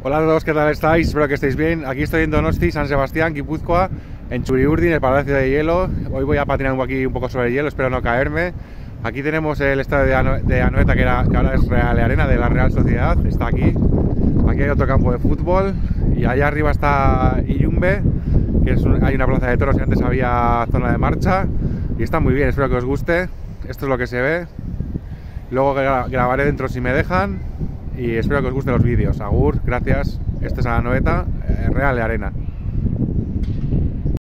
Hola a todos, ¿qué tal estáis? Espero que estéis bien. Aquí estoy en Donosti, San Sebastián, Guipúzcoa, en Churiurdin, el Palacio de Hielo. Hoy voy a patinar aquí un poco sobre el hielo, espero no caerme. Aquí tenemos el estadio de, Anoeta, que, ahora es Real Arena, de la Real Sociedad, está aquí. Aquí hay otro campo de fútbol y allá arriba está Iyumbe, que es hay una plaza de toros y antes había zona de marcha. Y está muy bien, espero que os guste. Esto es lo que se ve. Luego grabaré dentro si me dejan y espero que os gusten los vídeos. Agur, gracias. Este es Anoeta, eh, Real de Arena.